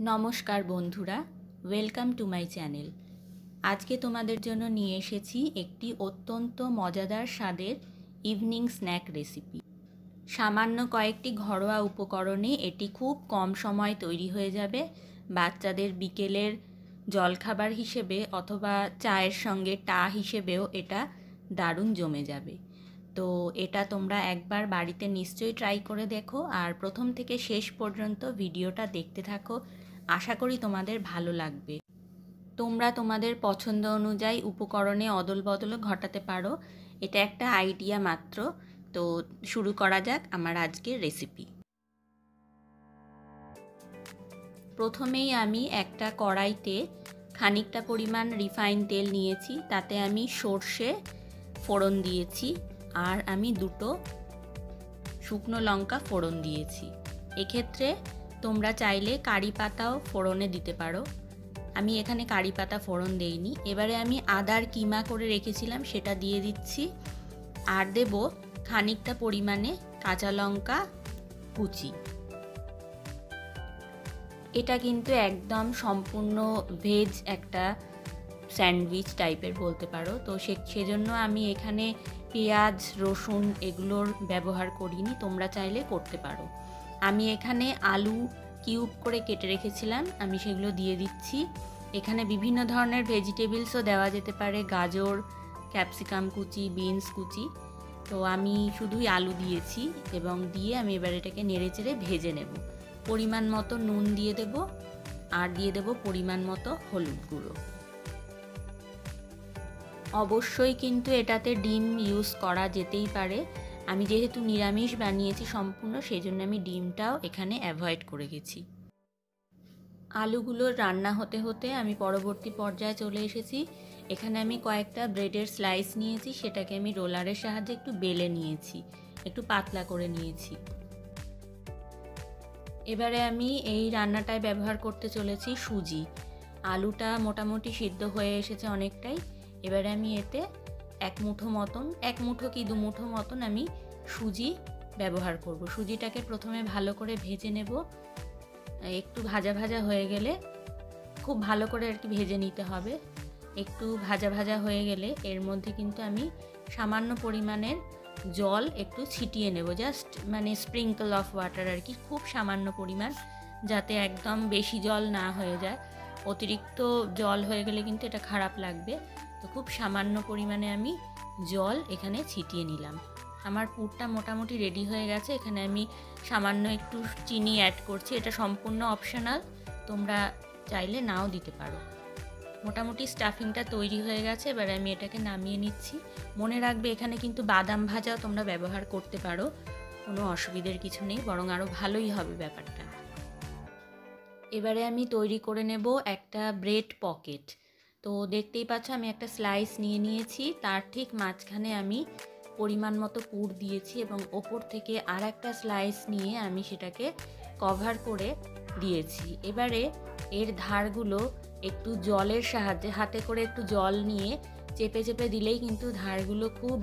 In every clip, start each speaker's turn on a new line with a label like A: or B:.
A: নমস্কার বন্ধুরা welcome to my channel আজকে তোমাদের জন্য নিয়ে এসেছি একটি অত্যন্ত মজাদার স্বাদের ইভিনিং স্ন্যাক রেসিপি সামান্য কয়েকটি ঘরোয়া উপকরণে এটি খুব কম সময় তৈরি হয়ে যাবে। বাচ্চাদের বিকেলের জলখাবার হিসেবে অথবা চায়ের সঙ্গে টা হিসেবেও এটা দারুণ জমে যাবে। তো এটা তোমরা একবার বাড়িতে নিশ্চয়ই ট্রাই করে দেখো। আর প্রথম থেকে শেষ পর্যন্ত ভিডিওটা দেখতে থাকো। আশা করি তোমাদের ভালো লাগবে। তোমরা তোমাদের পছন্দ অনুযায়ী উপকরণে অদল বদল ঘটাতে পারো। এটা একটা আইডিয়া মাত্র। তো শুরু করা যাক আমার আজকের রেসিপি প্রথমেই আমি একটা কড়াইতে খানিকটা পরিমাণ রিফাইন তেল নিয়েছি। তাতে আমি সর্ষে ফোড়ন দিয়েছি। আর আমি দুটো শুকনো লঙ্কা ফোড়ন দিয়েছি। এক্ষেত্রে তোমরা চাইলে কারি পাতাও ফোড়নে দিতে পারো। আমি এখানে কারি পাতা ফোড়ন দেইনি। এবারে আমি আদার কিমা করে রেখেছিলাম, সেটা দিয়ে দিচ্ছি। আর দেব খানিকটা পরিমাণে কাঁচা লঙ্কা কুচি। এটা কিন্তু একদম সম্পূর্ণ ভেজ একটা স্যান্ডউইচ টাইপের বলতে পারো। তো সে, সেজন্য আমি এখানে পেঁয়াজ, রসুন এগুলোর ব্যবহার করিনি, তোমরা চাইলে করতে পারো। আমি এখানে আলু কিউব করে কেটে রেখেছিলাম, আমি সেগুলো দিয়ে দিচ্ছি। এখানে বিভিন্ন ধরনের ভেজিটেবলসও দেওয়া যেতে পারে, গাজর, ক্যাপসিকাম কুচি, বিনস কুচি। তো আমি শুধুই আলু দিয়েছি এবং দিয়ে আমি এবার এটাকে নেড়ে চেড়ে ভেজে নেব। পরিমাণ মতো নুন দিয়ে দেব, আর দিয়ে দেব পরিমাণ মতো হলুদ গুঁড়ো। অবশ্যই কিন্তু এটাতে ডিম ইউজ করা যেতেই পারে। আমি যেহেতু নিরামিষ বানিয়েছি সম্পূর্ণ সেই জন্য আমি ডিমটাও এখানে অ্যাভয়েড করে গেছি। আলুগুলোর রান্না হতে হতে আমি পরবর্তী পর্যায়ে চলে এসেছি। এখানে আমি কয়েকটা ব্রেডের স্লাইস নিয়েছি, সেটাকে আমি রোলারের সাহায্যে একটু বেলে নিয়েছি, একটু পাতলা করে নিয়েছি। এবারে আমি এই রান্নাটায় ব্যবহার করতে চলেছি সুজি। আলুটা মোটামুটি সিদ্ধ হয়ে এসেছে অনেকটাই। এবারে আমি এতে এক মুঠো মতন, এক মুঠো কি দু মুঠো মতন আমি সুজি ব্যবহার করব। সুজিটাকে প্রথমে ভালো করে ভেজে নেব। একটু ভাজা ভাজা হয়ে গেলে খুব ভালো করে আর কি ভেজে নিতে হবে। একটু ভাজা ভাজা হয়ে গেলে এর মধ্যে কিন্তু আমি সামান্য পরিমাণের জল একটু ছিটিয়ে নেব। জাস্ট মানে স্প্রিঙ্কল অফ ওয়াটার আর কি, খুব সামান্য পরিমাণ যাতে একদম বেশি জল না হয়ে যায়। অতিরিক্ত জল হয়ে গেলে কিন্তু এটা খারাপ লাগবে। তো খুব সামান্য পরিমাণে আমি জল এখানে ছিটিয়ে নিলাম। আমার পুরটা মোটামুটি রেডি হয়ে গেছে। এখানে আমি সামান্য একটু চিনি অ্যাড করছি। এটা সম্পূর্ণ অপশনাল তোমরা চাইলে নাও দিতে পারো। মোটামুটি স্টাফিংটা তৈরি হয়ে গেছে। এবার আমি এটাকে নামিয়ে নিচ্ছি। মনে রাখবে, এখানে কিন্তু বাদাম ভাজাও তোমরা ব্যবহার করতে পারো। কোনো অসুবিধের কিছু নেই, বরং আরও ভালোই হবে ব্যাপারটা। এবারে আমি তৈরি করে নেব একটা ব্রেড পকেট তো দেখতেই পাচ্ছ আমি একটা স্লাইস নিয়ে নিয়েছি। তার ঠিক মাঝখানে আমি পরিমাণ মতো পুর দিয়েছি এবং ওপর থেকে আর একটা স্লাইস নিয়ে আমি সেটাকে কভার করে দিয়েছি। এবারে এর ধারগুলো একটু জলের সাহায্যে, হাতে করে একটু জল নিয়ে চেপে চেপে দিলেই কিন্তু ধারগুলো খুব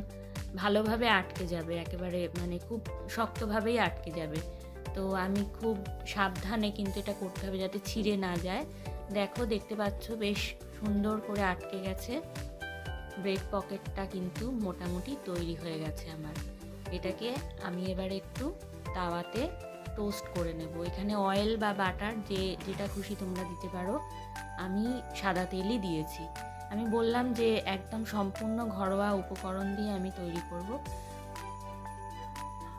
A: ভালোভাবে আটকে যাবে, একেবারে মানে খুব শক্তভাবেই আটকে যাবে। তো আমি খুব সাবধানে কিন্তু এটা করতে হবে যাতে ছিঁড়ে না যায়। দেখো, দেখতে পাচ্ছ বেশ সুন্দর করে আটকে গেছে। ব্রেড পকেটটা কিন্তু মোটামুটি তৈরি হয়ে গেছে আমার। এটাকে আমি এবার একটু তাওয়াতে টোস্ট করে নেব। এখানে অয়েল বা বাটার যে, যেটা খুশি তোমরা দিতে পারো, আমি সাদা তেলই দিয়েছি। আমি বললাম যে, একদম সম্পূর্ণ ঘরোয়া উপকরণ দিয়ে আমি তৈরি করব।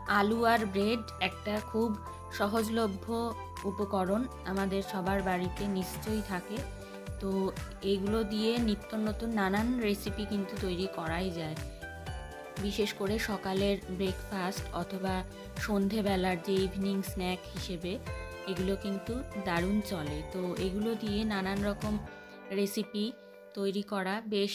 A: আলু আর ব্রেড একটা খুব সহজলভ্য উপকরণ আমাদের সবার বাড়িতে নিশ্চয়ই থাকে। তো এগুলো দিয়ে নিত্য নতুন নানান রেসিপি কিন্তু তৈরি করাই যায়। বিশেষ করে সকালের ব্রেকফাস্ট অথবা সন্ধেবেলার যে ইভিনিং স্ন্যাক হিসেবে এগুলো কিন্তু দারুণ চলে। তো এগুলো দিয়ে নানান রকম রেসিপি তৈরি করা বেশ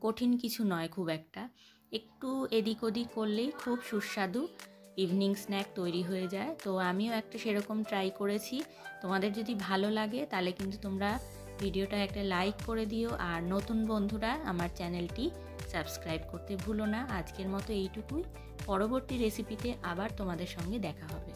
A: কঠিন কিছু নয় খুব একটা। একটু এদিক ওদিক করলেই খুব সুস্বাদু ইভিনিং স্ন্যাক তৈরি হয়ে যায়। তো আমিও একটা সেরকম ট্রাই করেছি। তোমাদের যদি ভালো লাগে তাহলে কিন্তু তোমরা ভিডিওটা একটা লাইক করে দিও আর নতুন বন্ধুরা আমার চ্যানেলটি সাবস্ক্রাইব করতে ভুলো না। আজকের মতো এইটুকুই। পরবর্তী রেসিপিতে আবার তোমাদের সঙ্গে দেখা হবে।